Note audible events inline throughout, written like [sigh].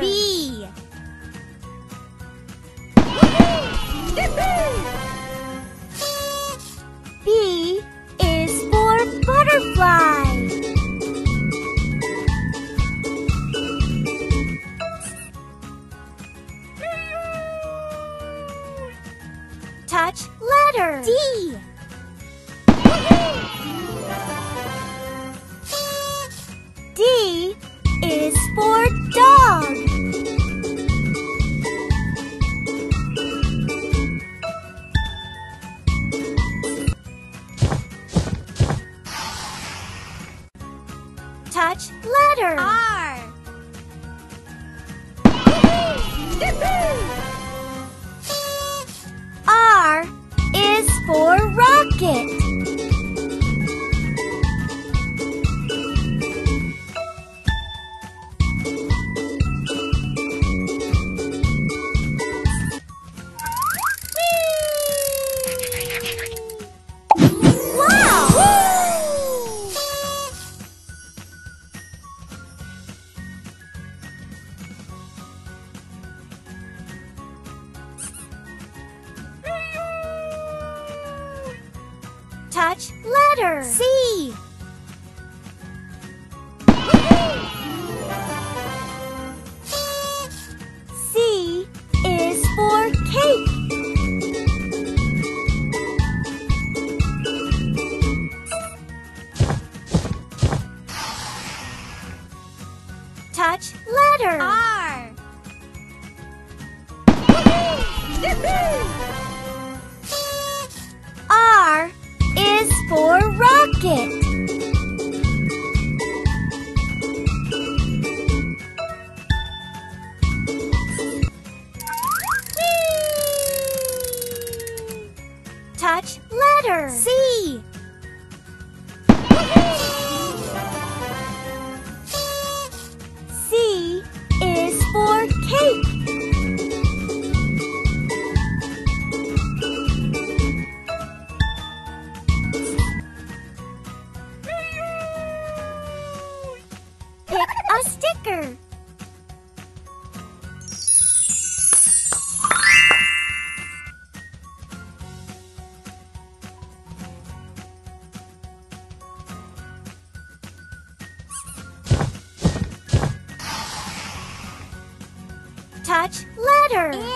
B [laughs] R is for rocket. Touch letter. C. a sticker. Touch letter.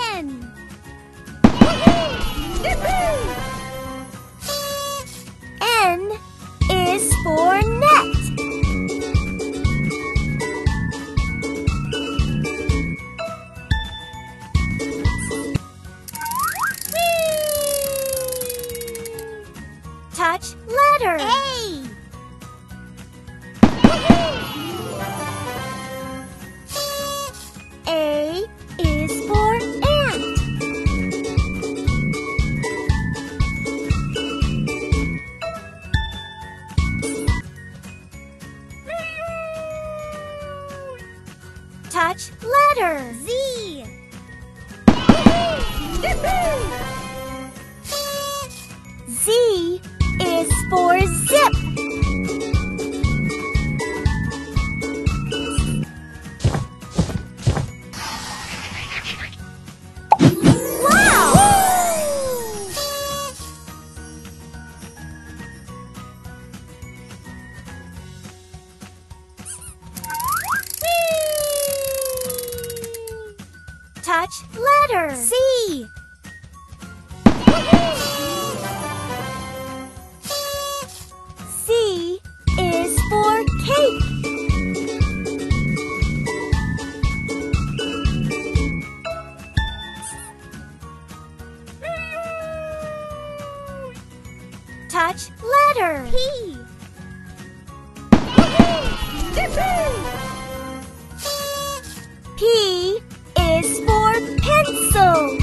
Touch Touch letter. C. C is for cake. Touch letter. P. pencil.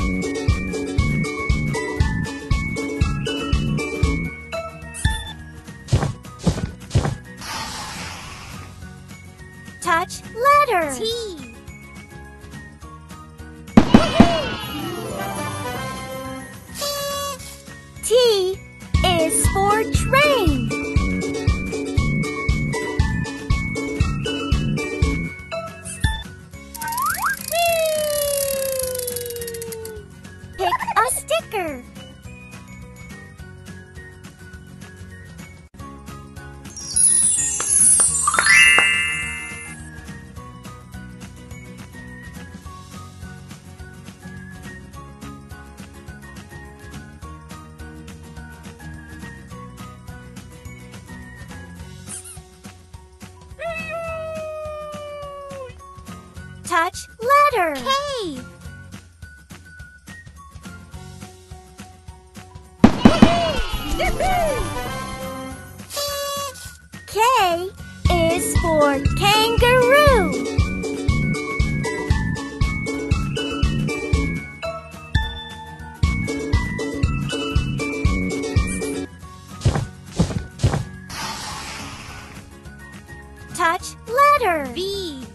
Touch letter. T touch letter K. K is for kangaroo. touch letter V.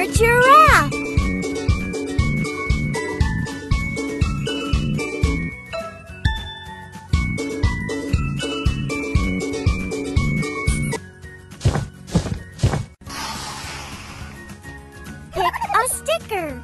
or giraffe? Pick a sticker.